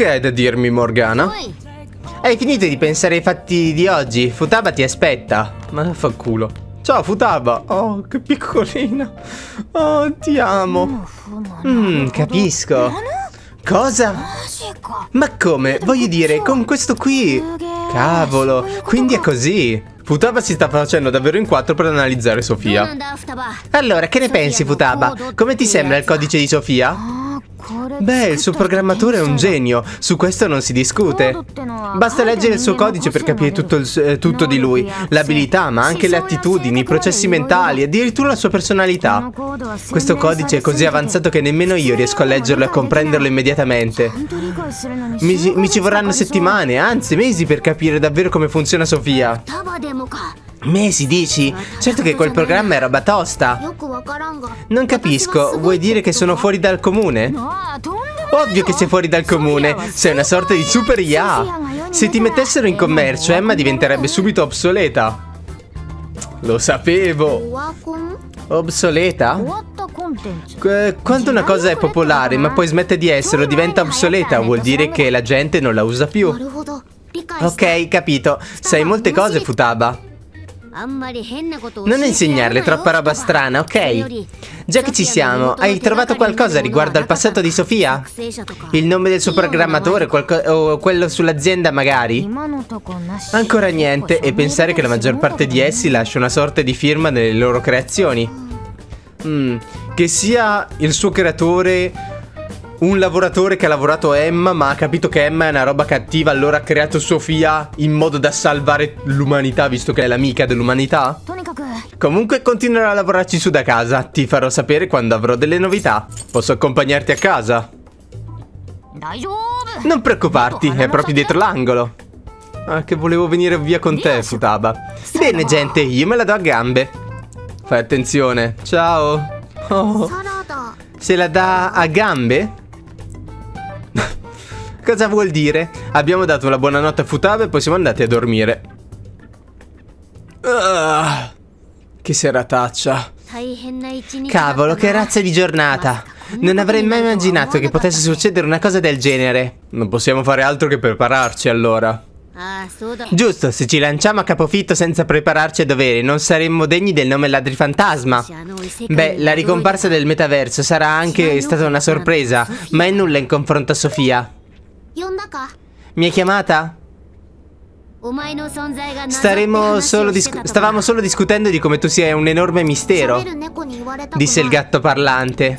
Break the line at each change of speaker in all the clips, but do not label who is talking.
Che hai da dirmi, Morgana? Hai finito di pensare ai fatti di oggi? Futaba ti aspetta. Ma fa culo. Ciao Futaba. Oh, che piccolina. Oh, ti amo. Mmm, capisco. Cosa? Ma come? Voglio dire, con questo qui... Cavolo, quindi è così. Futaba si sta facendo davvero in quattro per analizzare Sofia. Allora, che ne pensi Futaba? Come ti sembra il codice di Sofia? Beh, il suo programmatore è un genio, su questo non si discute. Basta leggere il suo codice per capire tutto, il, eh, tutto di lui, l'abilità, ma anche le attitudini, i processi mentali, addirittura la sua personalità. Questo codice è così avanzato che nemmeno io riesco a leggerlo e a comprenderlo immediatamente. Mi, mi ci vorranno settimane, anzi mesi per capire davvero come funziona Sofia. Mesi, dici? Certo che quel programma è roba tosta. Non capisco, vuoi dire che sono fuori dal comune? Ovvio che sei fuori dal comune, sei una sorta di super IA. Se ti mettessero in commercio, Emma diventerebbe subito obsoleta. Lo sapevo. Obsoleta? Qu quando una cosa è popolare ma poi smette di esserlo, diventa obsoleta, vuol dire che la gente non la usa più. Ok, capito. Sai molte cose, Futaba. Non insegnarle troppa roba strana, ok? Già che ci siamo, hai trovato qualcosa riguardo al passato di Sofia? Il nome del suo programmatore o quello sull'azienda magari? Ancora niente e pensare che la maggior parte di essi lascia una sorta di firma nelle loro creazioni. Mm, che sia il suo creatore un lavoratore che ha lavorato a Emma ma ha capito che Emma è una roba cattiva allora ha creato Sofia in modo da salvare l'umanità visto che è l'amica dell'umanità? Comunque continuerò a lavorarci su da casa, ti farò sapere quando avrò delle novità. Posso accompagnarti a casa? Non preoccuparti, è proprio dietro l'angolo. Ah, che volevo venire via con te, Futaba. Bene, gente, io me la do a gambe. Fai attenzione. Ciao. Oh. Se la dà a gambe? Cosa vuol dire? Abbiamo dato la buonanotte a Futaba e poi siamo andati a dormire. Uh, che serataccia. Cavolo, che razza di giornata. Non avrei mai immaginato che potesse succedere una cosa del genere. Non possiamo fare altro che prepararci allora. Giusto, se ci lanciamo a capofitto senza prepararci a dovere, non saremmo degni del nome ladri fantasma. Beh, la ricomparsa del metaverso sarà anche stata una sorpresa, ma è nulla in confronto a Sofia. Mi hai chiamata? Staremo solo stavamo solo discutendo di come tu sia un enorme mistero, disse il gatto parlante.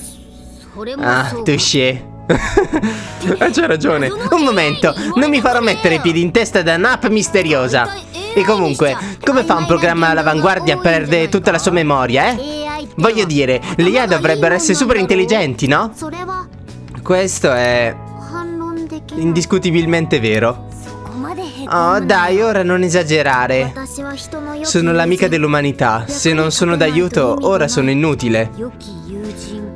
Ah, touché. C'hai ragione. Un momento, non mi farò mettere i piedi in testa da un'app misteriosa. E comunque, come fa un programma all'avanguardia a perdere tutta la sua memoria, eh? Voglio dire, le IA dovrebbero essere super intelligenti, no? Questo è indiscutibilmente vero. Oh, dai, ora non esagerare. Sono l'amica dell'umanità. Se non sono d'aiuto, ora sono inutile.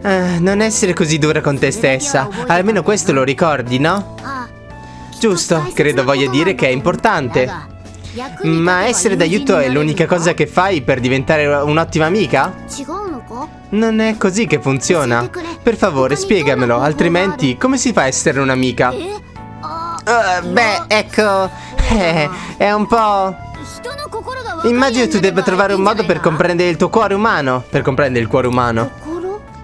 Eh, non essere così dura con te stessa. Almeno questo lo ricordi, no? Giusto, credo voglia dire che è importante. Ma essere d'aiuto è l'unica cosa che fai per diventare un'ottima amica? Non è così che funziona. Per favore, spiegamelo, altrimenti come si fa a essere un'amica? Uh, beh, ecco, eh, è un po'... Immagino tu debba trovare un modo per comprendere il tuo cuore umano. Per comprendere il cuore umano.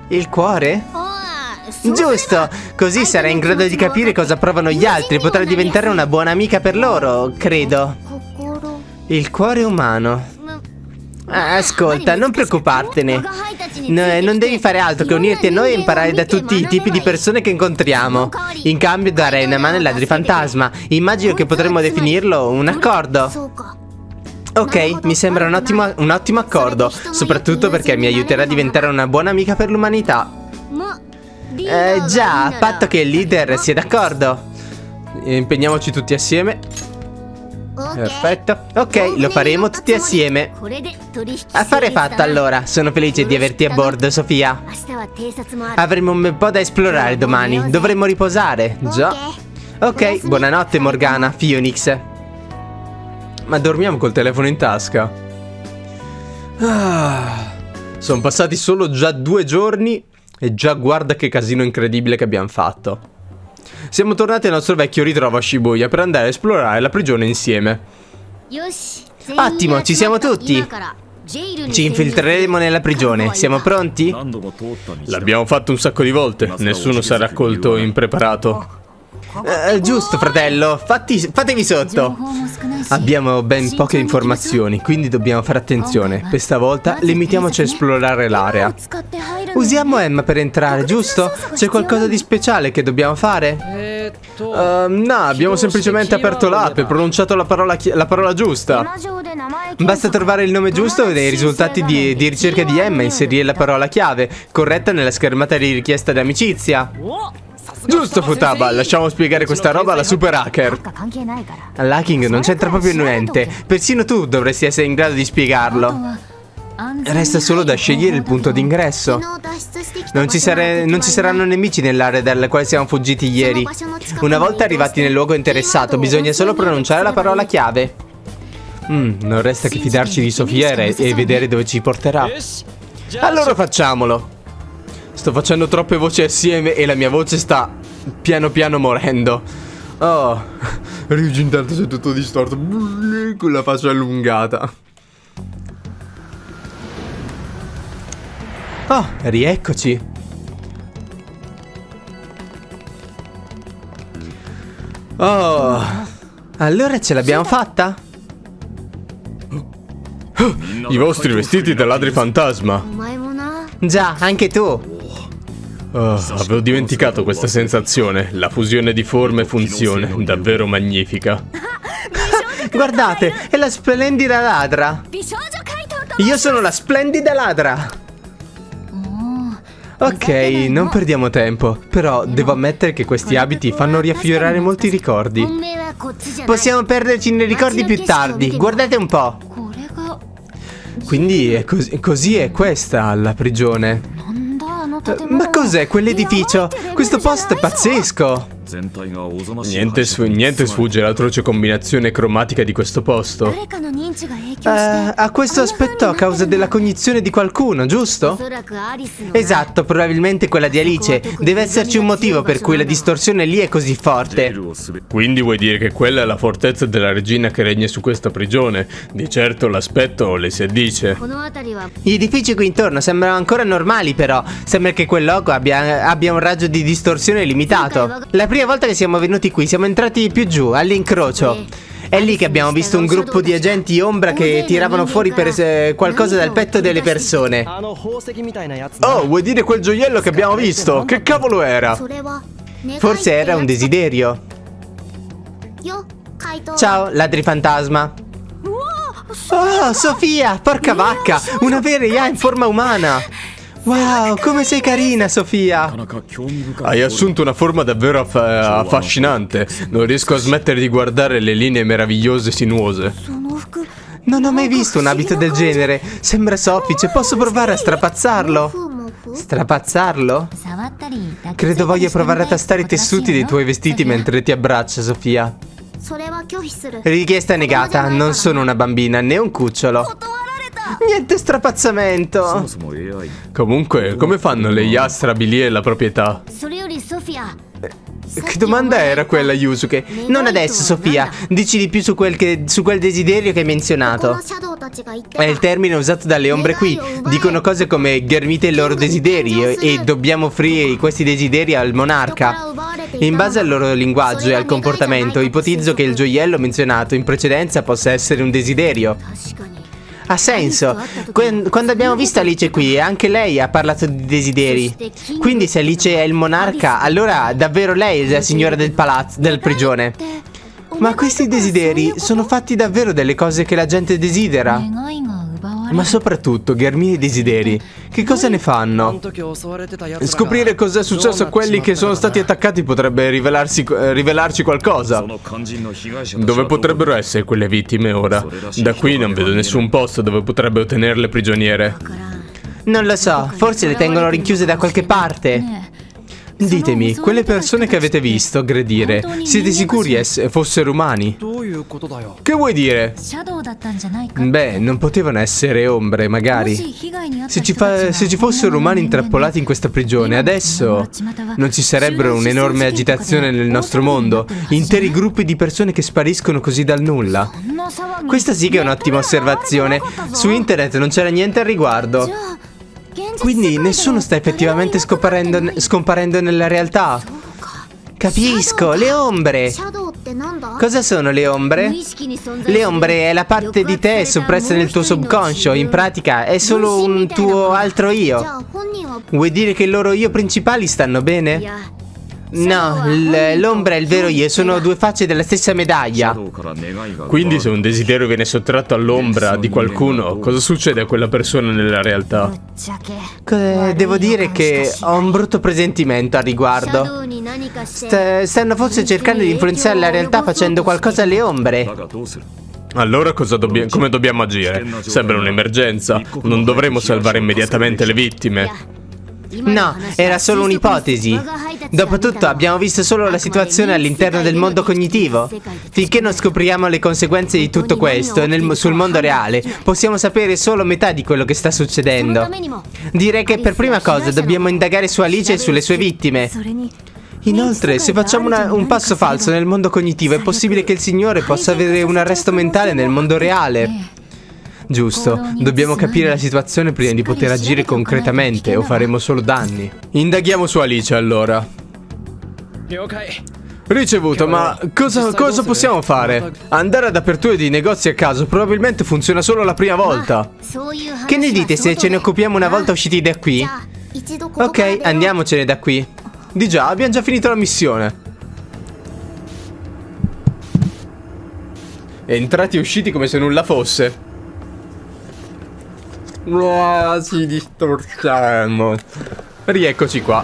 Il cuore? Giusto, così sarai in grado di capire cosa provano gli altri potrai diventare una buona amica per loro, credo. Il cuore umano. Ah, ascolta, non preoccupartene. No, non devi fare altro che unirti a noi e imparare da tutti i tipi di persone che incontriamo. In cambio darei una mano ai ladri fantasma. Immagino che potremmo definirlo un accordo. Ok, mi sembra un ottimo, un ottimo accordo, soprattutto perché mi aiuterà a diventare una buona amica per l'umanità. Eh già, a patto che il leader sia d'accordo. Impegniamoci tutti assieme. Perfetto. Ok, lo faremo tutti assieme. Affare fatto allora. Sono felice di averti a bordo, Sofia. Avremo un bel po' da esplorare domani. Dovremmo riposare. Già. Ok, buonanotte Morgana, Phoenix. Ma dormiamo col telefono in tasca. Ah, sono passati solo già due giorni e già guarda che casino incredibile che abbiamo fatto. Siamo tornati al nostro vecchio ritrovo a Shibuya per andare a esplorare la prigione insieme. Ottimo, ci siamo tutti. Ci infiltreremo nella prigione. Siamo pronti? L'abbiamo fatto un sacco di volte. Nessuno sarà accolto impreparato. Eh, giusto, fratello. Fatti, fatevi sotto. Abbiamo ben poche informazioni, quindi dobbiamo fare attenzione. Questa volta limitiamoci a esplorare l'area. Usiamo Emma per entrare, giusto? C'è qualcosa di speciale che dobbiamo fare? Uh, no, abbiamo semplicemente aperto l'app e pronunciato la parola, la parola, giusta. Basta trovare il nome giusto e i risultati di, di ricerca di Emma e inserire la parola chiave, corretta nella schermata di richiesta di amicizia. Giusto Futaba, lasciamo spiegare questa roba alla super hacker. L'hacking non c'entra proprio niente, persino tu dovresti essere in grado di spiegarlo. Resta solo da scegliere il punto d'ingresso. Non, non, ci saranno nemici nell'area dalla quale siamo fuggiti ieri. Una volta arrivati nel luogo interessato, bisogna solo pronunciare la parola chiave. Mm, non resta che fidarci di Sofia e vedere dove ci porterà. Allora facciamolo. Sto facendo troppe voci assieme e la mia voce sta piano piano morendo. Oh, Ryujin intanto sei tutto distorto con la faccia allungata. Oh, rieccoci. Oh, allora ce l'abbiamo fatta? I vostri vestiti da ladri fantasma. Già, anche tu. Oh, avevo dimenticato questa sensazione. La fusione di forma e funzione, davvero magnifica. Guardate, è la splendida ladra. Io sono la splendida ladra. Ok, non perdiamo tempo, però devo ammettere che questi abiti fanno riaffiorare molti ricordi. Possiamo perderci nei ricordi più tardi, guardate un po'. Quindi è così, così è questa la prigione. Ma cos'è quell'edificio? Questo posto è pazzesco! Niente, niente sfugge all'atroce combinazione cromatica di questo posto. Uh, ha questo aspetto a causa della cognizione di qualcuno, giusto? Esatto, probabilmente quella di Alice. Deve esserci un motivo per cui la distorsione lì è così forte. Quindi vuoi dire che quella è la fortezza della regina che regna su questa prigione? Di certo l'aspetto le si addice. Gli edifici qui intorno sembrano ancora normali però. Sembra che quel logo abbia, abbia un raggio di distorsione limitato. La prima volta che siamo venuti qui siamo entrati più giù, all'incrocio. È lì che abbiamo visto un gruppo di agenti ombra che tiravano fuori per qualcosa dal petto delle persone. Oh, vuoi dire quel gioiello che abbiamo visto? Che cavolo era? Forse era un desiderio. Ciao, ladri fantasma. Oh, Sofia, porca vacca, una vera IA in forma umana. Wow, come sei carina, Sofia! Hai assunto una forma davvero aff affascinante. Non riesco a smettere di guardare le linee meravigliose e sinuose. Non ho mai visto un abito del genere. Sembra soffice. Posso provare a strapazzarlo? Strapazzarlo? Credo voglia provare a tastare i tessuti dei tuoi vestiti mentre ti abbraccia, Sofia. Richiesta negata. Non sono una bambina né un cucciolo. Niente strapazzamento. Comunque, come fanno le IA a stabilire la proprietà? Che domanda era quella, Yusuke? Non adesso, Sofia. Dici di più su quel, che, su quel desiderio che hai menzionato. È il termine usato dalle ombre qui. Dicono cose come ghermite i loro desideri e dobbiamo offrire questi desideri al monarca. In base al loro linguaggio e al comportamento, ipotizzo che il gioiello menzionato in precedenza possa essere un desiderio. Ha senso. Quando abbiamo visto Alice qui, anche lei ha parlato di desideri. Quindi se Alice è il monarca, allora davvero lei è la signora del palazzo, del prigione. Ma questi desideri sono fatti davvero delle cose che la gente desidera. Ma soprattutto, Ghermini desideri, che cosa ne fanno? Scoprire cosa è successo a quelli che sono stati attaccati potrebbe eh, rivelarci qualcosa. Dove potrebbero essere quelle vittime ora? Da qui non vedo nessun posto dove potrebbero tenerle prigioniere. Non lo so, forse le tengono rinchiuse da qualche parte. Ditemi, quelle persone che avete visto aggredire, siete sicuri fossero umani? Che vuoi dire? Beh, non potevano essere ombre, magari. Se ci, fa- se ci fossero umani intrappolati in questa prigione, adesso non ci sarebbe un'enorme agitazione nel nostro mondo. Interi gruppi di persone che spariscono così dal nulla. Questa sì che è un'ottima osservazione. Su internet non c'era niente al riguardo. Quindi nessuno sta effettivamente scomparendo, scomparendo nella realtà. Capisco, le ombre. Cosa sono le ombre? Le ombre è la parte di te soppressa nel tuo subconscio, in pratica è solo un tuo altro io. Vuoi dire che i loro io principali stanno bene? No, l'ombra e il vero io sono due facce della stessa medaglia. Quindi se un desiderio viene sottratto all'ombra di qualcuno, cosa succede a quella persona nella realtà? devo dire che ho un brutto presentimento al riguardo. St stanno forse cercando di influenzare la realtà facendo qualcosa alle ombre. Allora dobbia come dobbiamo agire? Sembra un'emergenza. Non dovremmo salvare immediatamente le vittime. No, era solo un'ipotesi. Dopotutto abbiamo visto solo la situazione all'interno del mondo cognitivo. Finché non scopriamo le conseguenze di tutto questo nel, sul mondo reale, possiamo sapere solo metà di quello che sta succedendo. Direi che per prima cosa dobbiamo indagare su Alice e sulle sue vittime. Inoltre, se facciamo una, un passo falso nel mondo cognitivo, è possibile che il Signore possa avere un arresto mentale nel mondo reale. Giusto, dobbiamo capire la situazione prima di poter agire concretamente o faremo solo danni. Indaghiamo su Alice allora. Ricevuto, ma cosa, cosa, possiamo fare? Andare ad aperture di negozi a caso probabilmente funziona solo la prima volta. Che ne dite se ce ne occupiamo una volta usciti da qui? Ok, andiamocene da qui. Di già, abbiamo già finito la missione. Entrati e usciti come se nulla fosse. No, ci distorciamo. Rieccoci qua.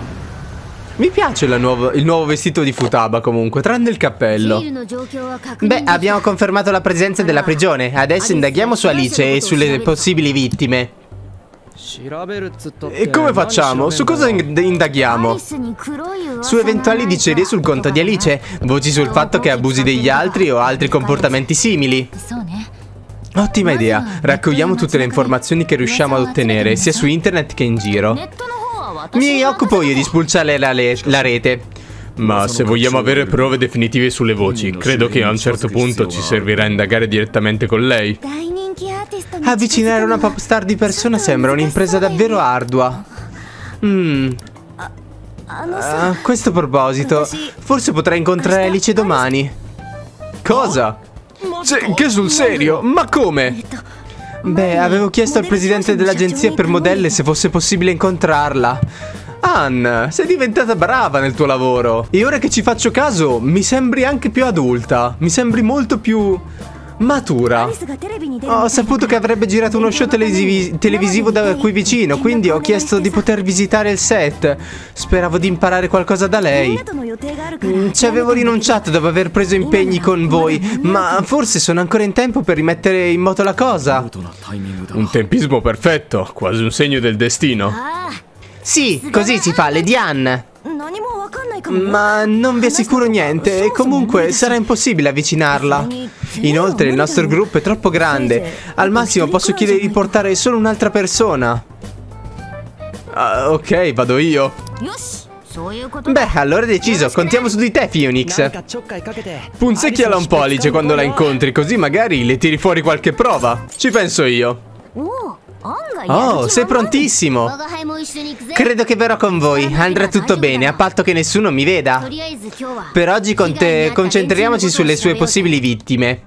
Mi piace nuovo, il nuovo vestito di Futaba comunque, tranne il cappello. Beh, abbiamo confermato la presenza della prigione. Adesso indaghiamo su Alice e sulle possibili vittime. E come facciamo? Su cosa indaghiamo? Su eventuali dicerie sul conto di Alice, voci sul fatto che abusi degli altri o altri comportamenti simili. Ottima idea, raccogliamo tutte le informazioni che riusciamo ad ottenere, sia su internet che in giro. Mi occupo io di spulciare la, la rete. Ma se vogliamo avere prove definitive sulle voci, credo che a un certo punto ci servirà indagare direttamente con lei. Avvicinare una pop star di persona sembra un'impresa davvero ardua. Mmm. A questo proposito, forse potrai incontrare Alice domani. Cosa? Cioè, che sul serio? Ma come? Beh, avevo chiesto al presidente dell'agenzia per modelle se fosse possibile incontrarla. Ann, sei diventata brava nel tuo lavoro. E ora che ci faccio caso, mi sembri anche più adulta. Mi sembri molto più matura. Ho saputo che avrebbe girato uno show televisi televisivo da qui vicino, quindi ho chiesto di poter visitare il set. Speravo di imparare qualcosa da lei. Mm, ci avevo rinunciato dopo aver preso impegni con voi, ma forse sono ancora in tempo per rimettere in moto la cosa. Un tempismo perfetto, quasi un segno del destino. Sì, così si fa, Lady Anne. Ma non vi assicuro niente e comunque sarà impossibile avvicinarla. Inoltre il nostro gruppo è troppo grande. Al massimo posso chiedere di portare solo un'altra persona. Uh, ok, vado io. Beh, allora è deciso, contiamo su di te, Phoenix. Punzecchiala un po' Alice quando la incontri, così magari le tiri fuori qualche prova. Ci penso io. Oh, sei prontissimo! Credo che verrò con voi. Andrà tutto bene, a patto che nessuno mi veda. Per oggi concentriamoci sulle sue possibili vittime.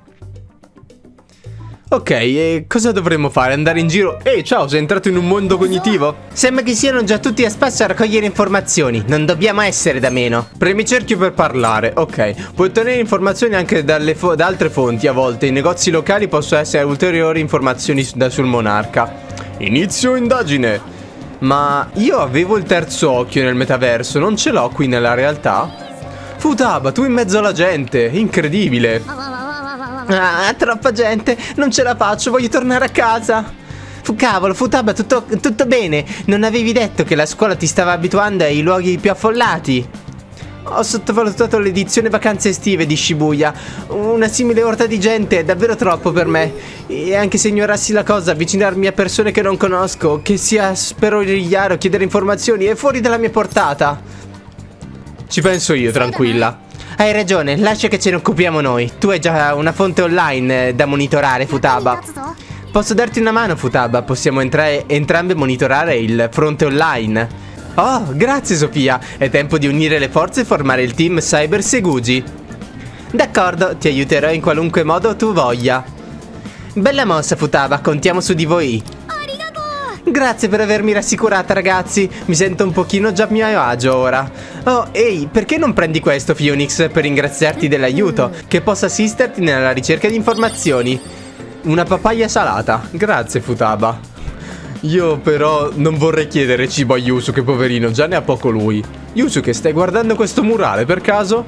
Ok, e cosa dovremmo fare? Andare in giro? Ehi, ciao, sei entrato in un mondo cognitivo? Sembra che siano già tutti a spasso a raccogliere informazioni. Non dobbiamo essere da meno. Premi cerchio per parlare. Ok, puoi ottenere informazioni anche da altre fonti a volte. I negozi locali possono essere ulteriori informazioni da sul monarca. Inizio indagine. Ma io avevo il terzo occhio nel metaverso, non ce l'ho qui nella realtà? Futaba, tu in mezzo alla gente, incredibile. Ah, troppa gente, non ce la faccio, voglio tornare a casa. Fu cavolo, Futaba, tutto, tutto bene. Non avevi detto che la scuola ti stava abituando ai luoghi più affollati. Ho sottovalutato l'edizione vacanze estive di Shibuya. Una simile orta di gente è davvero troppo per me. E anche se ignorassi la cosa, avvicinarmi a persone che non conosco, che sia sperorigliare o chiedere informazioni, è fuori dalla mia portata. Ci penso io, tranquilla. Hai ragione, lascia che ce ne occupiamo noi. Tu hai già una fonte online eh, da monitorare, Futaba. Posso darti una mano, Futaba? Possiamo entrambe monitorare il fronte online. Oh, grazie Sofia. È tempo di unire le forze e formare il team Cyber Segugi. D'accordo, ti aiuterò in qualunque modo tu voglia. Bella mossa, Futaba, contiamo su di voi. Grazie per avermi rassicurata, ragazzi. Mi sento un pochino già a mio agio ora. Oh, ehi, perché non prendi questo, Phoenix, per ringraziarti dell'aiuto, che possa assisterti nella ricerca di informazioni? Una papaya salata. Grazie, Futaba. Io però non vorrei chiedere cibo a Yusuke, poverino, già ne ha poco lui. Yusuke, stai guardando questo murale per caso?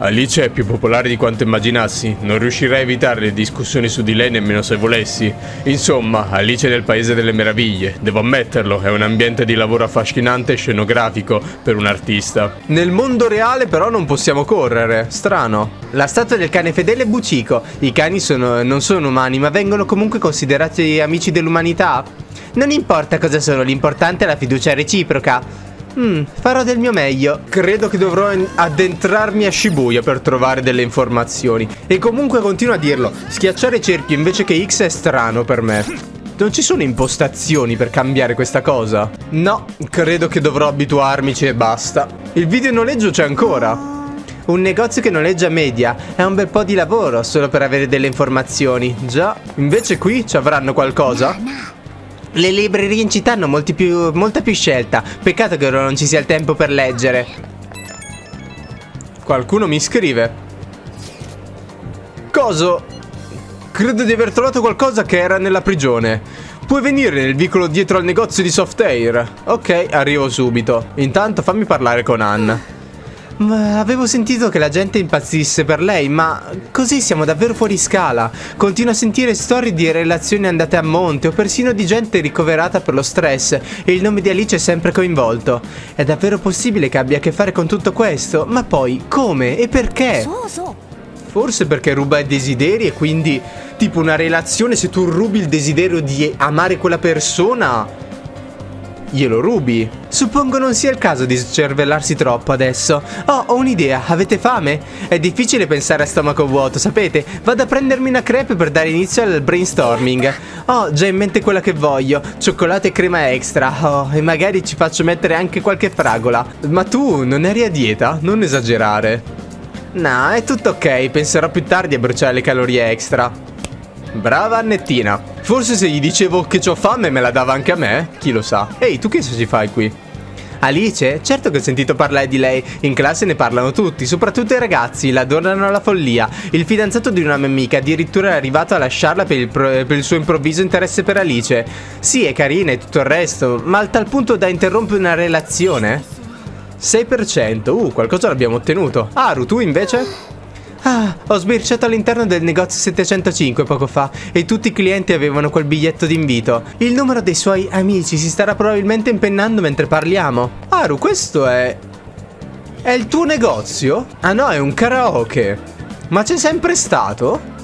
Alice è più popolare di quanto immaginassi, non riuscirei a evitare le discussioni su di lei nemmeno se volessi. Insomma, Alice è nel paese delle meraviglie, devo ammetterlo, è un ambiente di lavoro affascinante e scenografico per un artista. Nel mondo reale però non possiamo correre, strano. La statua del cane fedele è Buciko, i cani sono, non sono umani ma vengono comunque considerati amici dell'umanità. Non importa cosa sono, l'importante è la fiducia reciproca. Mm, farò del mio meglio. Credo che dovrò addentrarmi a Shibuya per trovare delle informazioni. E comunque continuo a dirlo, schiacciare cerchio invece che X è strano per me. Non ci sono impostazioni per cambiare questa cosa? No, credo che dovrò abituarmici e basta. Il video noleggio c'è ancora. Un negozio che noleggia media è un bel po' di lavoro solo per avere delle informazioni. Già, invece qui ci avranno qualcosa? Le librerie in città hanno più, molta più scelta. Peccato che ora non ci sia il tempo per leggere. Qualcuno mi scrive. Coso? Credo di aver trovato qualcosa che era nella prigione. Puoi venire nel vicolo dietro al negozio di Softair? Ok, arrivo subito. Intanto fammi parlare con Anna. Avevo sentito che la gente impazzisse per lei, ma così siamo davvero fuori scala. Continuo a sentire storie di relazioni andate a monte o persino di gente ricoverata per lo stress e il nome di Alice è sempre coinvolto. È davvero possibile che abbia a che fare con tutto questo? Ma poi, come e perché? Forse perché ruba i desideri e quindi, tipo una relazione, se tu rubi il desiderio di amare quella persona glielo rubi. Suppongo non sia il caso di scervellarsi troppo adesso. Oh, ho un'idea, avete fame? È difficile pensare a stomaco vuoto, sapete? Vado a prendermi una crepe per dare inizio al brainstorming. Ho già in mente quella che voglio, cioccolata e crema extra. Oh, e magari ci faccio mettere anche qualche fragola. Ma tu non eri a dieta? Non esagerare. No, è tutto ok, penserò più tardi a bruciare le calorie extra. Brava Annettina. Forse se gli dicevo che ho fame me la dava anche a me? Chi lo sa. Ehi, tu che ci fai qui? Alice? Certo che ho sentito parlare di lei. In classe ne parlano tutti, soprattutto i ragazzi, la adorano alla follia. Il fidanzato di una mia amica addirittura è arrivato a lasciarla per il, per il, suo improvviso interesse per Alice. Sì, è carina e tutto il resto, ma al tal punto da interrompere una relazione? 6%, uh, qualcosa l'abbiamo ottenuto. Aru, tu invece? Ah, ho sbirciato all'interno del negozio 705 poco fa e tutti i clienti avevano quel biglietto d'invito. Il numero dei suoi amici si starà probabilmente impennando mentre parliamo. Aru, questo è... È il tuo negozio? Ah no, è un karaoke. Ma c'è sempre stato?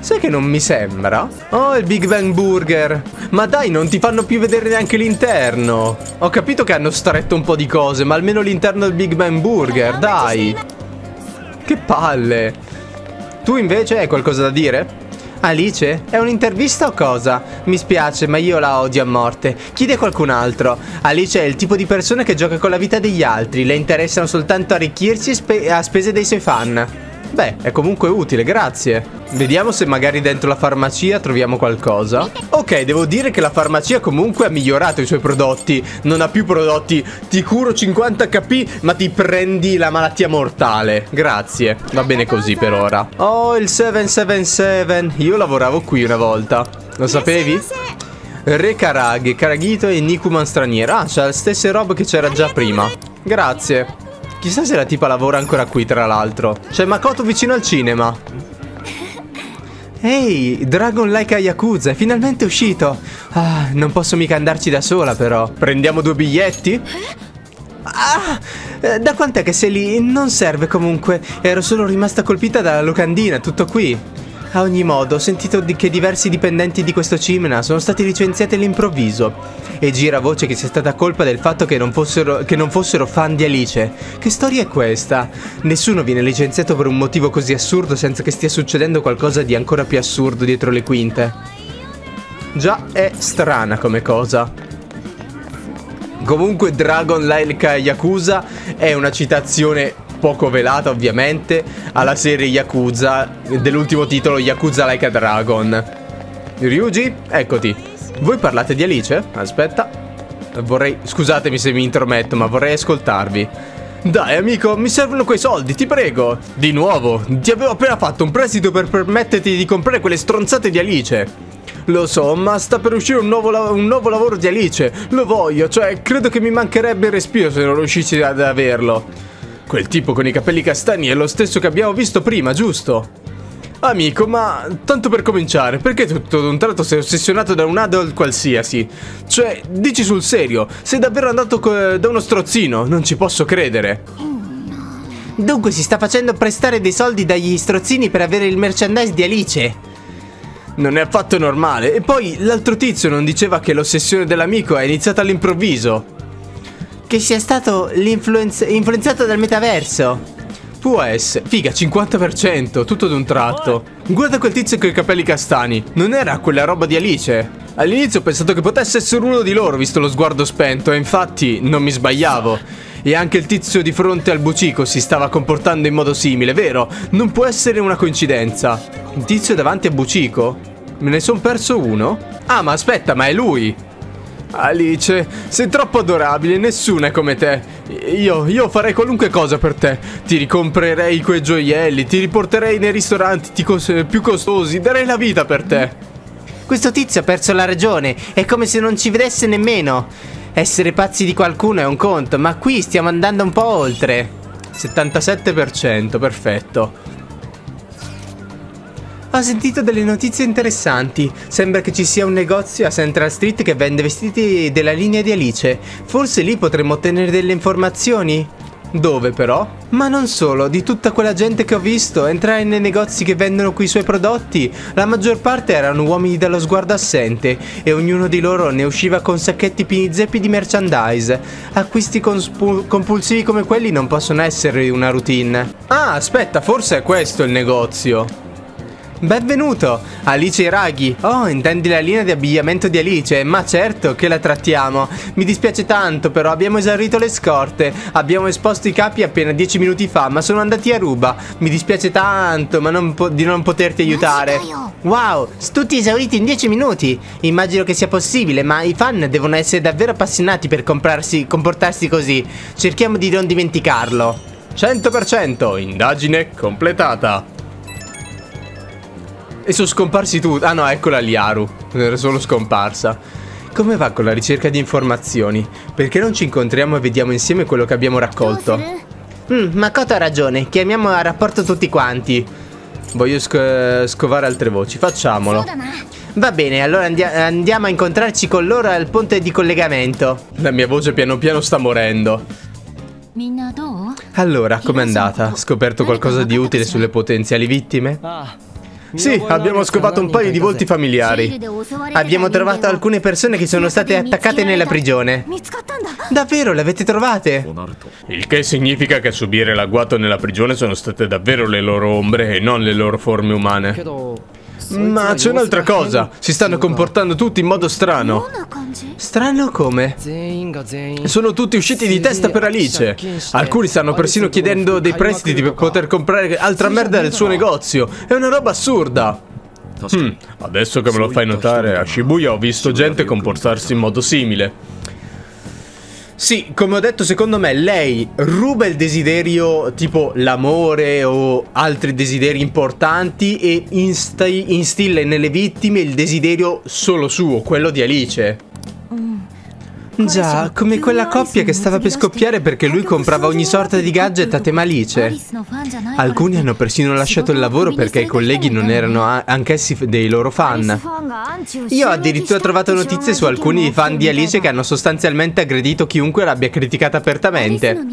Sai che non mi sembra? Oh, il Big Bang Burger. Ma dai, non ti fanno più vedere neanche l'interno. Ho capito che hanno stretto un po' di cose, ma almeno l'interno del Big Bang Burger, dai. Che palle. Tu invece hai qualcosa da dire? Alice? È un'intervista o cosa? Mi spiace, ma io la odio a morte. Chiede qualcun altro. Alice è il tipo di persona che gioca con la vita degli altri. Le interessano soltanto arricchirsi spe a spese dei suoi fan. Beh, è comunque utile, grazie. Vediamo se magari dentro la farmacia troviamo qualcosa. Ok, devo dire che la farmacia comunque ha migliorato i suoi prodotti. Non ha più prodotti ti curo 50 kp ma ti prendi la malattia mortale. Grazie. Va bene così per ora. Oh, il 777. Io lavoravo qui una volta. Lo sapevi? Re Karagi, Karagito e Nikuman straniera. Ah, c'ha le stesse robe che c'era già prima. Grazie. Chissà se la tipa lavora ancora qui, tra l'altro. C'è Makoto vicino al cinema. Ehi, Dragon Like a Yakuza è finalmente uscito. Ah, non posso mica andarci da sola però. Prendiamo due biglietti? Ah, eh, da quant'è che sei lì? Non serve comunque. Ero solo rimasta colpita dalla locandina, tutto qui. A ogni modo, ho sentito che diversi dipendenti di questo Cimena sono stati licenziati all'improvviso. E gira voce che sia stata colpa del fatto che non, fossero, che non fossero fan di Alice. Che storia è questa? Nessuno viene licenziato per un motivo così assurdo senza che stia succedendo qualcosa di ancora più assurdo dietro le quinte. Già è strana come cosa. Comunque Dragon Like Yakuza è una citazione poco velata ovviamente, alla serie Yakuza dell'ultimo titolo Yakuza Like a Dragon. Ryuji, eccoti. Voi parlate di Alice? Aspetta. Vorrei... Scusatemi se mi intrometto, ma vorrei ascoltarvi. Dai amico, mi servono quei soldi, ti prego. Di nuovo, ti avevo appena fatto un prestito per permetterti di comprare quelle stronzate di Alice. Lo so, ma sta per uscire un nuovo, un nuovo, lavoro di Alice. Lo voglio, cioè, credo che mi mancherebbe il respiro se non riuscissi ad averlo. Quel tipo con i capelli castani è lo stesso che abbiamo visto prima, giusto? Amico, ma tanto per cominciare, perché tutto d'un tratto sei ossessionato da un adult qualsiasi? Cioè, dici sul serio, sei davvero andato da uno strozzino, non ci posso credere.
Dunque si sta facendo prestare dei soldi dagli strozzini per avere il merchandise di Alice.
Non è affatto normale. E poi l'altro tizio non diceva che l'ossessione dell'amico è iniziata all'improvviso.
Che sia stato influenzato dal metaverso.
Può essere. Figa, 50%, tutto d'un tratto. Guarda quel tizio con i capelli castani. Non era quella roba di Alice? All'inizio ho pensato che potesse essere uno di loro, visto lo sguardo spento, e infatti non mi sbagliavo. E anche il tizio di fronte al bucico si stava comportando in modo simile, vero? Non può essere una coincidenza. Il tizio davanti a bucico? Me ne son perso uno? Ah, ma aspetta, ma è lui! Alice, sei troppo adorabile, nessuno è come te. Io, io farei qualunque cosa per te. Ti ricomprerei quei gioielli, ti riporterei nei ristoranti cos più costosi, darei la vita per te.
Questo tizio ha perso la ragione, è come se non ci vedesse nemmeno. Essere pazzi di qualcuno è un conto, ma qui stiamo andando un po' oltre.
77%, perfetto.
Ho sentito delle notizie interessanti. Sembra che ci sia un negozio a Central Street che vende vestiti della linea di Alice. Forse lì potremmo ottenere delle informazioni?
Dove però?
Ma non solo, di tutta quella gente che ho visto entrare nei negozi che vendono qui i suoi prodotti, la maggior parte erano uomini dallo sguardo assente e ognuno di loro ne usciva con sacchetti pieni zeppi di merchandise. Acquisti compulsivi come quelli non possono essere una routine.
Ah, aspetta, forse è questo il negozio.
Benvenuto, Alice Iraghi. Oh, intendi la linea di abbigliamento di Alice? Ma certo che la trattiamo. Mi dispiace tanto, però abbiamo esaurito le scorte. Abbiamo esposto i capi appena 10 minuti fa, ma sono andati a ruba. Mi dispiace tanto, ma non di non poterti aiutare. Wow, tutti esauriti in 10 minuti. Immagino che sia possibile, ma i fan devono essere davvero appassionati per comportarsi così. Cerchiamo di non dimenticarlo.
100%, indagine completata. E sono scomparsi tutti. Ah no, eccola lì Aru. Era solo scomparsa. Come va con la ricerca di informazioni? Perché non ci incontriamo e vediamo insieme quello che abbiamo raccolto?
Mm, Makoto ha ragione. Chiamiamo a rapporto tutti quanti.
Voglio sc scovare altre voci. Facciamolo.
Va bene, allora andi andiamo a incontrarci con loro al ponte di collegamento.
La mia voce piano piano sta morendo. Allora, com'è andata? Scoperto qualcosa di utile sulle potenziali vittime? Ah, sì, abbiamo scovato un paio di volti familiari.
Abbiamo trovato alcune persone che sono state attaccate nella prigione. Davvero, le avete trovate?
Il che significa che a subire l'agguato nella prigione sono state davvero le loro ombre e non le loro forme umane. Ma c'è un'altra cosa, si stanno comportando tutti in modo strano.
Strano come?
Sono tutti usciti di testa per Alice. Alcuni stanno persino chiedendo dei prestiti per poter comprare altra merda del suo negozio. È una roba assurda. Hmm, adesso che me lo fai notare, a Shibuya ho visto gente comportarsi in modo simile. Sì, come ho detto, secondo me lei ruba il desiderio tipo l'amore o altri desideri importanti e instilla nelle vittime il desiderio solo suo, quello di Alice. Già, come quella coppia che stava per scoppiare perché lui comprava ogni sorta di gadget a tema Alice. Alcuni hanno persino lasciato il lavoro perché i colleghi non erano anch'essi dei loro fan. Io ho addirittura trovato notizie su alcuni fan di Alice che hanno sostanzialmente aggredito chiunque l'abbia criticata apertamente.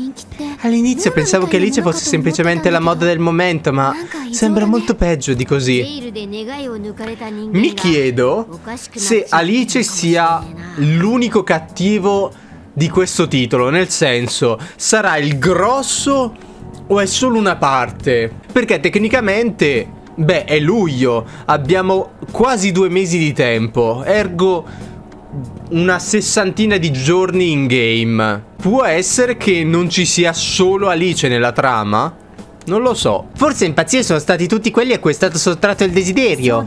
All'inizio pensavo che Alice fosse semplicemente la moda del momento, ma sembra molto peggio di così. Mi chiedo se Alice sia l'unico cattivo di questo titolo, nel senso, sarà il grosso o è solo una parte? Perché tecnicamente, beh, è luglio, abbiamo quasi due mesi di tempo, ergo una sessantina di giorni in game. Può essere che non ci sia solo Alice nella trama? Non lo so. Forse impazzire sono stati tutti quelli a cui è stato sottratto il desiderio.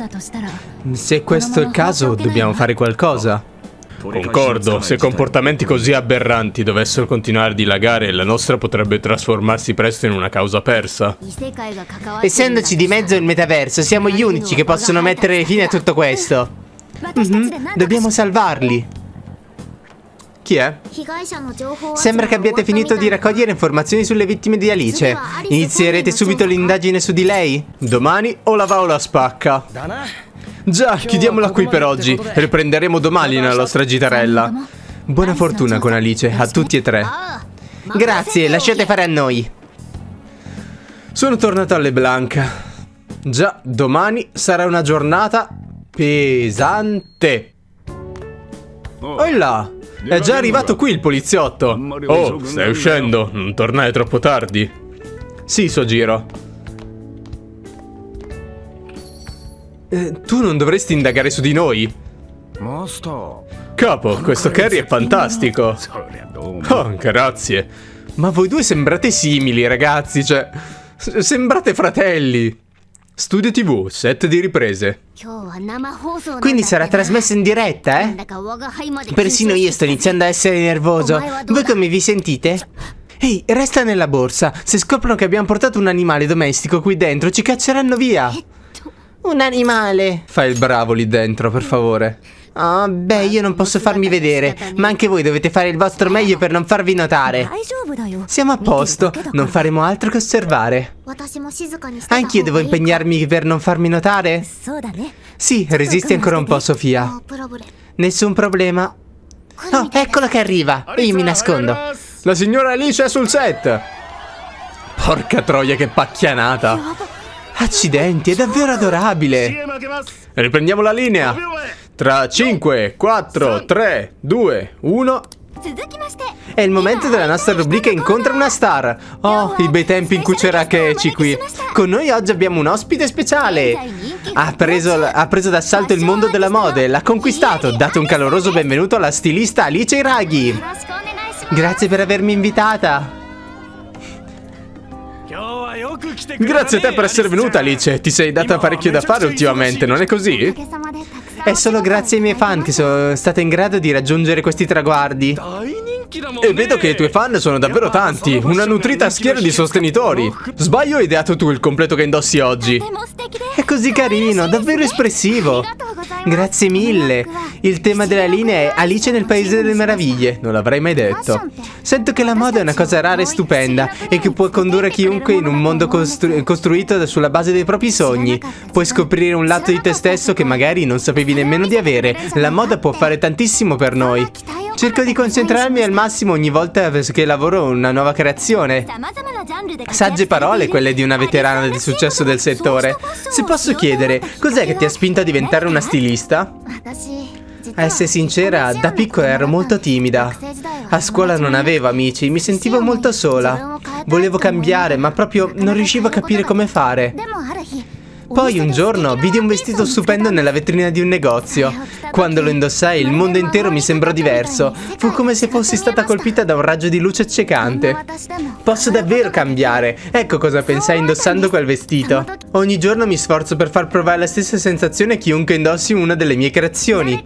Se questo è il caso, dobbiamo fare qualcosa.
Concordo, se comportamenti così aberranti dovessero continuare a dilagare, la nostra potrebbe trasformarsi presto in una causa persa.
Essendoci di mezzo il metaverso, siamo gli unici che possono mettere fine a tutto questo. Mm -hmm. Dobbiamo salvarli. Chi è? Sembra che abbiate finito di raccogliere informazioni sulle vittime di Alice. Inizierete subito l'indagine su di lei? Domani o la va o la spacca? Già, chiudiamola qui per oggi. Riprenderemo domani la nostra gitarella. Buona fortuna con Alice, a tutti e tre. Grazie, lasciate fare a noi. Sono tornato alle Blanca. Già, domani sarà una giornata pesante. Oh là, è già arrivato qui il poliziotto.
Oh, stai uscendo, non tornare troppo tardi.
Sì, so giro. Eh, tu non dovresti indagare su di noi?
Capo, questo Kerry è fantastico. Oh, grazie.
Ma voi due sembrate simili, ragazzi, cioè... Sembrate fratelli. Studio TV, set di riprese. Quindi sarà trasmesso in diretta, eh? Persino io sto iniziando a essere nervoso. Voi come vi sentite? Ehi, resta nella borsa. Se scoprono che abbiamo portato un animale domestico qui dentro, ci cacceranno via. Un animale. Fai il bravo lì dentro, per favore. Oh, beh, io non posso farmi vedere, ma anche voi dovete fare il vostro meglio per non farvi notare. Siamo a posto, non faremo altro che osservare. Anch'io devo impegnarmi per non farmi notare? Sì, resisti ancora un po', Sofia. Nessun problema. Oh, eccola che arriva. Io mi nascondo. La signora Alice è sul set. Porca troia, che pacchianata. Accidenti, è davvero adorabile. Riprendiamo la linea. Tra 5, 4, 3, 2, 1... È il momento della nostra rubrica Incontra una star. Oh, i bei tempi in cui c'era Keiichi qui. Con noi oggi abbiamo un ospite speciale. Ha preso, ha preso d'assalto il mondo della moda e l'ha conquistato. Date un caloroso benvenuto alla stilista Alice Iraghi. Grazie per avermi invitata.
Grazie a te per essere venuta, Alice. Ti sei data parecchio da fare ultimamente, non è così?
È solo grazie ai miei fan che sono stata in grado di raggiungere questi traguardi.
E vedo che i tuoi fan sono davvero tanti, una nutrita schiera di sostenitori. Sbaglio hai ideato tu il completo che indossi oggi.
È così carino, davvero espressivo. Grazie mille. Il tema della linea è Alice nel Paese delle Meraviglie. Non l'avrei mai detto. Sento che la moda è una cosa rara e stupenda e che può condurre chiunque in un mondo costru costruito sulla base dei propri sogni. Puoi scoprire un lato di te stesso che magari non sapevi nemmeno di avere. La moda può fare tantissimo per noi. Cerco di concentrarmi al massimo ogni volta che lavoro una nuova creazione. Sagge parole quelle di una veterana di successo del settore. Se posso chiedere, cos'è che ti ha spinto a diventare una stilista? A essere sincera, da piccola ero molto timida. A scuola non avevo amici, mi sentivo molto sola. Volevo cambiare, ma proprio non riuscivo a capire come fare. Poi un giorno vidi un vestito stupendo nella vetrina di un negozio. Quando lo indossai il mondo intero mi sembrò diverso. Fu come se fossi stata colpita da un raggio di luce accecante. Posso davvero cambiare. Ecco cosa pensai indossando quel vestito. Ogni giorno mi sforzo per far provare la stessa sensazione a chiunque indossi una delle mie creazioni.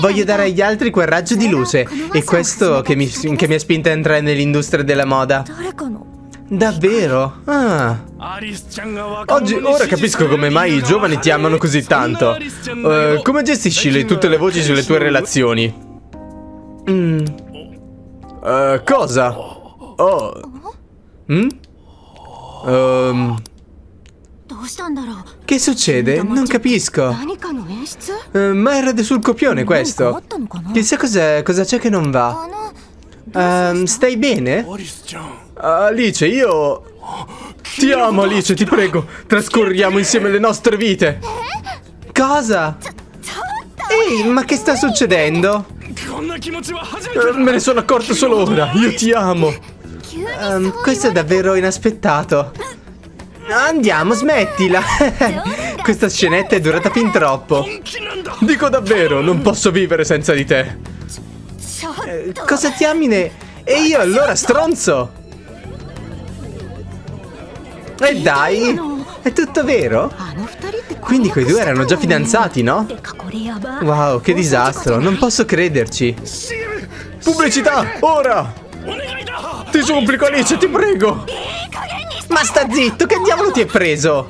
Voglio dare agli altri quel raggio di luce. E questo che mi, che mi ha spinto a entrare nell'industria della moda. Davvero? Ah.
Oggi, ora capisco come mai i giovani ti amano così tanto. Uh, come gestisci le, tutte le voci sulle tue relazioni?
Mm. Uh, cosa? Oh. Mm? Um. Che succede? Non capisco. Uh, ma era sul copione questo. Chissà cos'è, cosa c'è che non va. Uh, stai bene? Alice, io... Ti amo Alice, ti prego. Trascorriamo insieme le nostre vite. Cosa? Ehi, ma che sta succedendo? Uh, me ne sono accorto solo ora. Io ti amo. Um, questo è davvero inaspettato. Andiamo, smettila. Questa scenetta è durata fin troppo. Dico davvero, non posso vivere senza di te. Eh, cosa diamine? E io allora stronzo? E dai, è tutto vero? Quindi quei due erano già fidanzati, no? Wow, che disastro, non posso crederci. Pubblicità, ora! Ti supplico Alice, ti prego! Ma sta zitto, che diavolo ti è preso?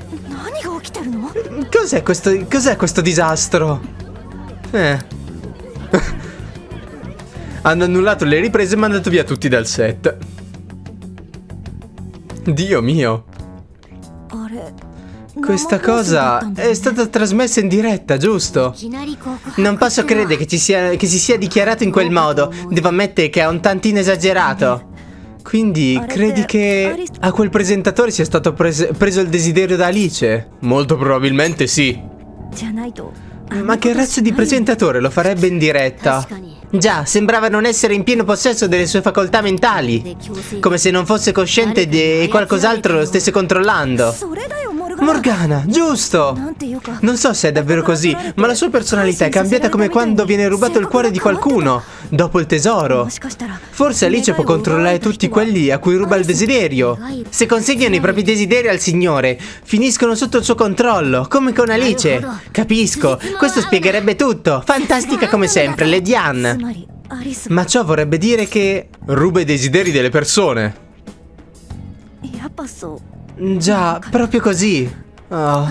Cos'è questo, cos'è questo disastro? Eh. Hanno annullato le riprese e mandato via tutti dal set. Dio mio. Questa cosa è stata trasmessa in diretta, giusto? Non posso credere che, sia, che si sia dichiarato in quel modo. Devo ammettere che è un tantino esagerato. Quindi credi che a quel presentatore sia stato pres preso il desiderio da Alice? Molto probabilmente sì. Ma che razza di presentatore lo farebbe in diretta? Già, sembrava non essere in pieno possesso delle sue facoltà mentali. Come se non fosse cosciente di qualcos'altro lo stesse controllando. Morgana, giusto! Non so se è davvero così, ma la sua personalità è cambiata come quando viene rubato il cuore di qualcuno, dopo il tesoro. Forse Alice può controllare tutti quelli a cui ruba il desiderio. Se consegnano i propri desideri al Signore, finiscono sotto il suo controllo, come con Alice. Capisco, questo spiegherebbe tutto. Fantastica come sempre, Lady Anne. Ma ciò vorrebbe dire che ruba i desideri delle persone. Già, proprio così. Oh.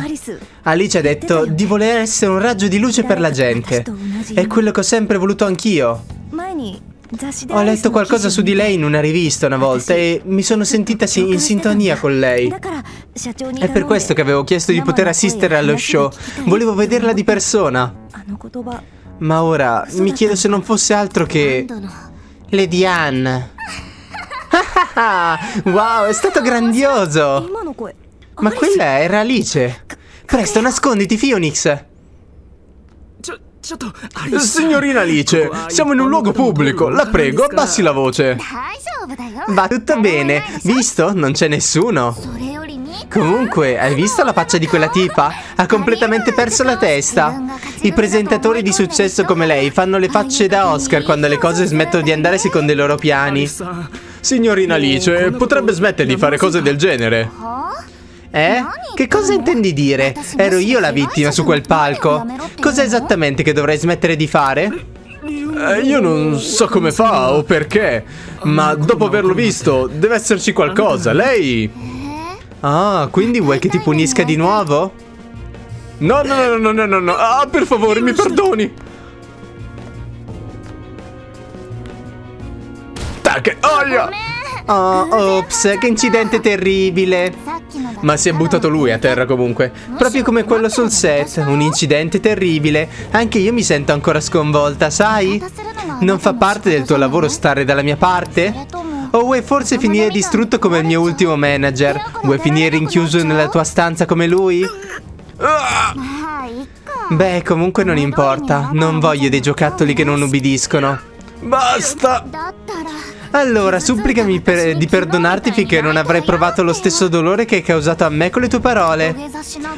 Alice ha detto di voler essere un raggio di luce per la gente. È quello che ho sempre voluto anch'io. Ho letto qualcosa su di lei in una rivista una volta e mi sono sentita in sintonia con lei. È per questo che avevo chiesto di poter assistere allo show. Volevo vederla di persona. Ma ora mi chiedo se non fosse altro che... Lady Anne. Wow, è stato grandioso! Ma quella era Alice! Presto, nasconditi, Phoenix! Signorina Alice, siamo in un luogo pubblico, la prego, abbassi la voce. Va tutto bene, visto? Non c'è nessuno. Comunque, hai visto la faccia di quella tipa? Ha completamente perso la testa. I presentatori di successo come lei fanno le facce da Oscar quando le cose smettono di andare secondo i loro piani. Signorina Alice, potrebbe smettere di fare cose del genere. Eh? Che cosa intendi dire? Ero io la vittima su quel palco. Cos'è esattamente che dovrei smettere di fare? Eh, io non so come fa o perché, ma dopo averlo visto deve esserci qualcosa. Lei... Ah, quindi vuoi che ti punisca di nuovo? No, no, no, no, no, no, no. Ah, per favore, mi perdoni. Tac, oia! Oh, ops, che incidente terribile. Ma si è buttato lui a terra comunque. Proprio come quello sul set. Un incidente terribile. Anche io mi sento ancora sconvolta, sai? Non fa parte del tuo lavoro stare dalla mia parte? O vuoi forse finire distrutto come il mio ultimo manager? Vuoi finire rinchiuso nella tua stanza come lui? Beh, comunque non importa. Non voglio dei giocattoli che non ubbidiscono. Basta! Allora, supplicami per, di perdonarti finché non avrai provato lo stesso dolore che hai causato a me con le tue parole.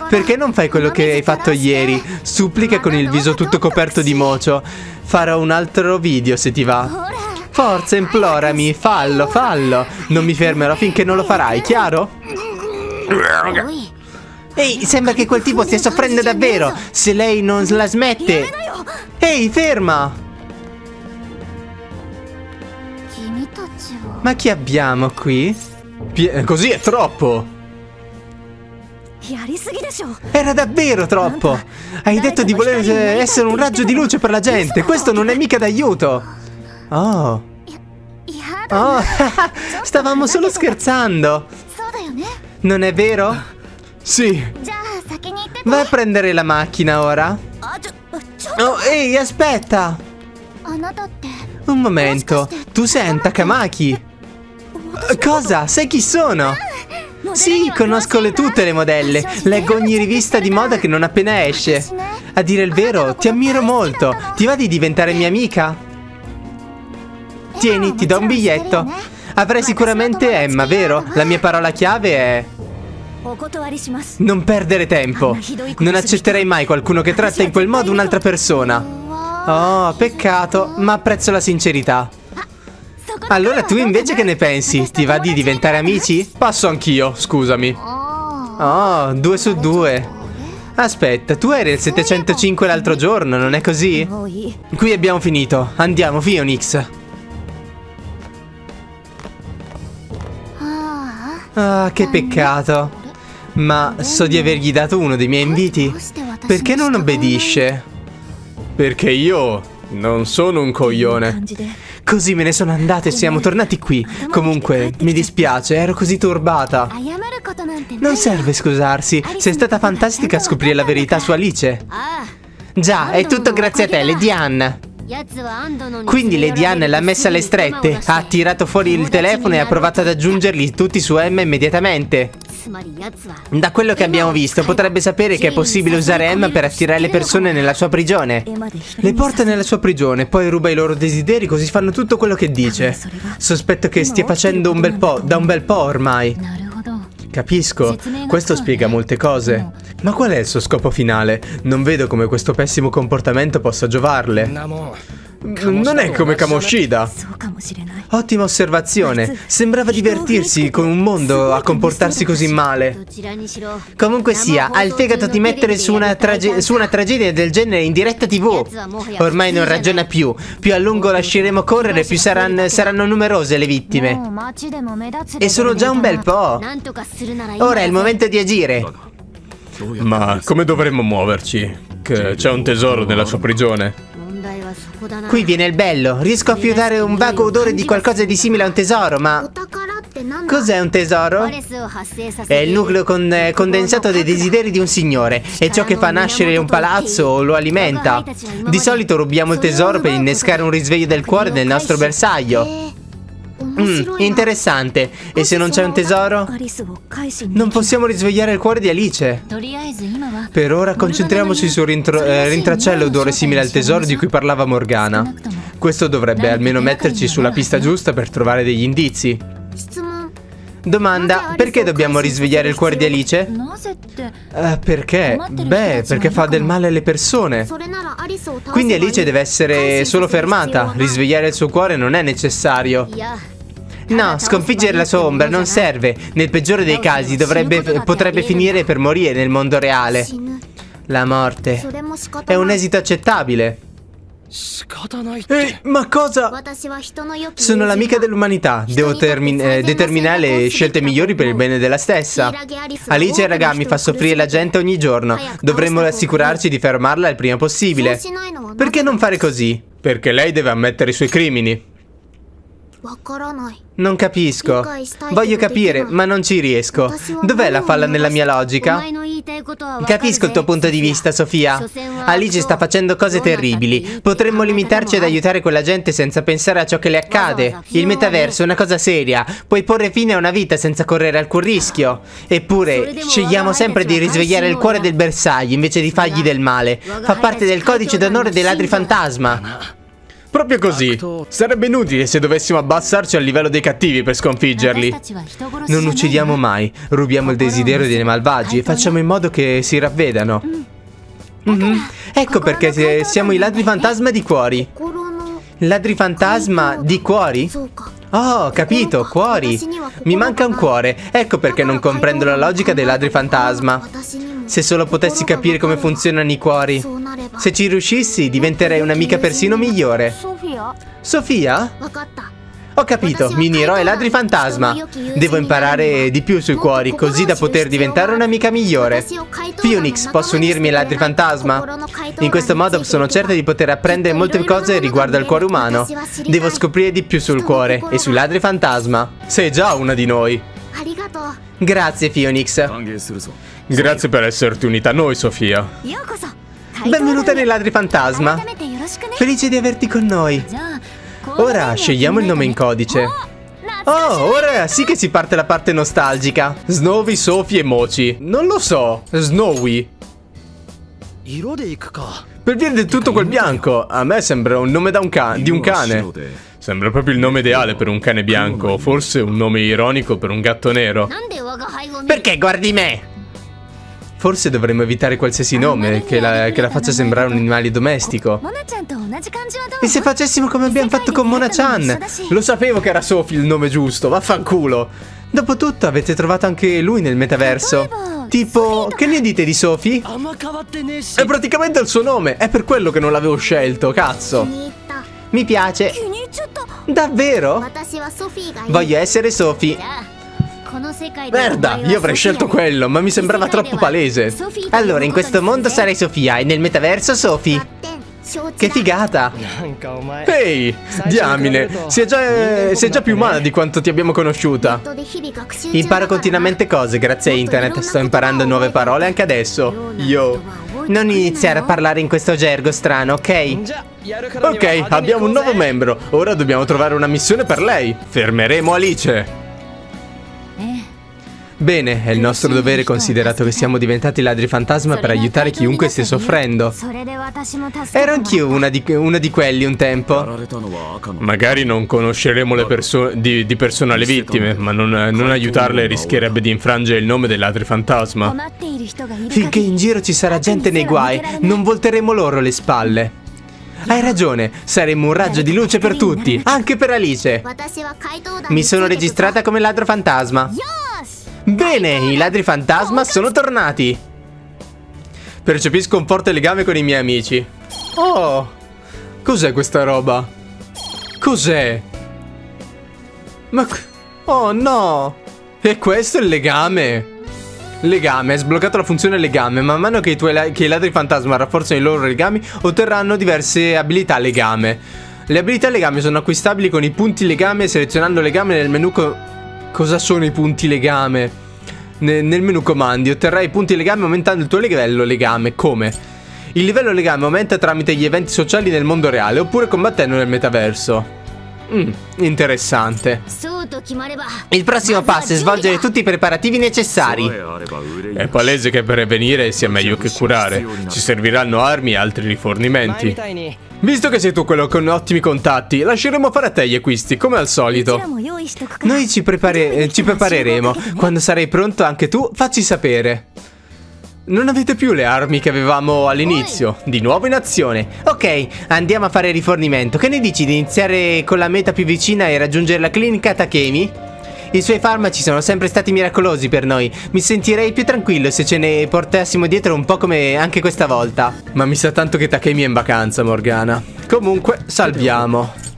Perché non fai quello che hai fatto ieri? Supplica con il viso tutto coperto di mocio. Farò un altro video se ti va. Forza, implorami, fallo, fallo. Non mi fermerò finché non lo farai, chiaro? Ehi, sembra che quel tipo stia soffrendo davvero. Se lei non la smette... Ehi, ferma! Ma chi abbiamo qui? Pie così è troppo! Era davvero troppo! Hai detto di voler essere un raggio di luce per la gente! Questo non è mica d'aiuto! Oh. Oh, stavamo solo scherzando. Non è vero?
Sì.
Vai a prendere la macchina ora. Oh, ehi, aspetta. Un momento. Tu sei un Takamaki. Cosa? Sai chi sono? Sì, conosco le tutte le modelle. Leggo ogni rivista di moda che non appena esce. A dire il vero, ti ammiro molto. Ti va di diventare mia amica? Tieni, ti do un biglietto. Avrai sicuramente Emma, vero? La mia parola chiave è... Non perdere tempo. Non accetterei mai qualcuno che tratta in quel modo un'altra persona. Oh, peccato, ma apprezzo la sincerità. Allora tu invece che ne pensi? Ti va di diventare amici?
Passo anch'io, scusami.
Oh, due su due. Aspetta, tu eri il 705 l'altro giorno, non è così? Qui abbiamo finito. Andiamo, Phoenix. Ah, che peccato. Ma so di avergli dato uno dei miei inviti. Perché non obbedisce?
Perché io non sono un coglione.
Così me ne sono andata e siamo tornati qui. Comunque, mi dispiace, ero così turbata. Non serve scusarsi, sei stata fantastica a scoprire la verità su Alice. Già, è tutto grazie a te, Lady Anne. Quindi Lady Anne l'ha messa alle strette, ha tirato fuori il telefono e ha provato ad aggiungerli tutti su Emma immediatamente. Da quello che abbiamo visto potrebbe sapere che è possibile usare Emma per attirare le persone nella sua prigione. Le porta nella sua prigione, poi ruba i loro desideri così fanno tutto quello che dice. Sospetto che stia facendo un bel po', da un bel po' ormai. Capisco, questo spiega molte cose. Ma qual è il suo scopo finale? Non vedo come questo pessimo comportamento possa giovarle.
Non è come Kamoshida.
Ottima osservazione. Sembrava divertirsi con un mondo a comportarsi così male. Comunque sia, ha il fegato di mettere su una, su una tragedia del genere in diretta tv. Ormai non ragiona più. Più a lungo lasceremo correre, più saranno, saranno numerose le vittime. E sono già un bel po'. Ora è il momento di agire.
Ma come dovremmo muoverci? Che c'è un tesoro nella sua prigione.
Qui viene il bello. Riesco a fiutare un vago odore di qualcosa di simile a un tesoro, ma... Cos'è un tesoro? È il nucleo con, eh, condensato dei desideri di un signore. È ciò che fa nascere un palazzo o lo alimenta. Di solito rubiamo il tesoro per innescare un risveglio del cuore nel nostro bersaglio. Mm, interessante. E se non c'è un tesoro? Non possiamo risvegliare il cuore di Alice. Per ora concentriamoci sul eh, rintracciare l'odore simile al tesoro di cui parlava Morgana. Questo dovrebbe almeno metterci sulla pista giusta per trovare degli indizi. Domanda, perché dobbiamo risvegliare il cuore di Alice? Uh, perché? Beh, perché fa del male alle persone. Quindi Alice deve essere solo fermata. Risvegliare il suo cuore non è necessario. No, sconfiggere la sua ombra non serve. Nel peggiore dei casi dovrebbe, potrebbe finire per morire nel mondo reale. La morte. È un esito accettabile. Ehi, ma cosa? Sono l'amica dell'umanità. Devo eh, determinare le scelte migliori per il bene della stessa. Alice e Ragami fa soffrire la gente ogni giorno. Dovremmo assicurarci di fermarla il prima possibile. Perché non fare così?
Perché lei deve ammettere i suoi crimini.
Non capisco. Voglio capire, ma non ci riesco. Dov'è la falla nella mia logica? Capisco il tuo punto di vista, Sofia. Alice sta facendo cose terribili. Potremmo limitarci ad aiutare quella gente senza pensare a ciò che le accade. Il metaverso è una cosa seria. Puoi porre fine a una vita senza correre alcun rischio. Eppure, scegliamo sempre di risvegliare il cuore del bersaglio invece di fargli del male. Fa parte del codice d'onore dei ladri fantasma.
Proprio così. Sarebbe inutile se dovessimo abbassarci al livello dei cattivi per sconfiggerli.
Non uccidiamo mai, rubiamo il desiderio dei malvagi e facciamo in modo che si ravvedano. Mm -hmm. Ecco perché siamo i ladri fantasma di cuori. Ladri fantasma di cuori? Oh, capito, cuori. Mi manca un cuore. Ecco perché non comprendo la logica dei ladri fantasma. Se solo potessi capire come funzionano i cuori. Se ci riuscissi, diventerei un'amica persino migliore. Sofia? Ho capito, mini eroe ladri fantasma. Devo imparare di più sui cuori, così da poter diventare un'amica migliore. Phoenix, posso unirmi ai ladri fantasma? In questo modo sono certa di poter apprendere molte cose riguardo al cuore umano. Devo scoprire di più sul cuore e sui ladri fantasma. Sei già una di noi. Grazie, Phoenix.
Grazie per esserti unita a noi, Sofia.
Benvenuta nei ladri fantasma. Felice di averti con noi. Ora scegliamo il nome in codice. Oh, ora sì che si parte la parte nostalgica.
Snowy, Sophie e Mochi. Non lo so. Snowy. Per via di tutto quel bianco, a me sembra un nome da un di un cane. Sembra proprio il nome ideale per un cane bianco, forse un nome ironico per un gatto nero.
Perché guardi me? Forse dovremmo evitare qualsiasi nome che la, che la faccia sembrare un animale domestico. E se facessimo come abbiamo fatto con Mona-chan? Lo sapevo che era Sophie il nome giusto, vaffanculo. Dopotutto avete trovato anche lui nel metaverso. Tipo, che ne dite di Sophie?
È praticamente il suo nome, è per quello che non l'avevo scelto, cazzo.
Mi piace. Davvero? Voglio essere Sophie.
Merda, io avrei scelto quello, ma mi sembrava troppo palese.
Allora, in questo mondo sarei Sofia e nel metaverso Sophie. Che figata!
Ehi, diamine, sei già, sei già più umana di quanto ti abbiamo conosciuta.
Imparo continuamente cose grazie a internet, sto imparando nuove parole anche adesso.
Yo.
Non iniziare a parlare in questo gergo strano, ok?
Ok, abbiamo un nuovo membro, ora dobbiamo trovare una missione per lei. Fermeremo Alice.
Bene, è il nostro dovere considerato che siamo diventati ladri fantasma per aiutare chiunque stia soffrendo. Ero anch'io una di, una di quelli un tempo.
Magari non conosceremo le perso di, di, persona le vittime, ma non, non aiutarle rischierebbe di infrangere il nome dei ladri fantasma.
Finché in giro ci sarà gente nei guai, non volteremo loro le spalle. Hai ragione, saremo un raggio di luce per tutti, anche per Alice. Mi sono registrata come ladro fantasma. Bene, i ladri fantasma sono tornati.
Percepisco un forte legame con i miei amici. Oh, cos'è questa roba? Cos'è? Ma... Oh no! E questo è il legame? Legame, hai sbloccato la funzione legame. Man mano che i, tuoi che i ladri fantasma rafforzano i loro legami, otterranno diverse abilità legame. Le abilità legame sono acquistabili con i punti legame selezionando legame nel menu... Cosa sono i punti legame? Ne nel menu comandi otterrai punti legame aumentando il tuo livello legame. Come? Il livello legame aumenta tramite gli eventi sociali nel mondo reale oppure combattendo nel metaverso. Mm, interessante.
Il prossimo passo è svolgere tutti i preparativi necessari.
È palese che prevenire sia meglio che curare. Ci serviranno armi e altri rifornimenti. Visto che sei tu quello con ottimi contatti, lasceremo fare a te gli acquisti, come al solito.
Noi ci, prepare ci prepareremo. Quando sarai pronto anche tu, facci sapere.
Non avete più le armi che avevamo all'inizio. Di nuovo in azione.
Ok, andiamo a fare rifornimento. Che ne dici di iniziare con la meta più vicina e raggiungere la clinica Takemi? I suoi farmaci sono sempre stati miracolosi per noi. Mi sentirei più tranquillo se ce ne portassimo dietro un po' come anche questa volta.
Ma mi sa tanto che Takemi è in vacanza, Morgana. Comunque, salviamo.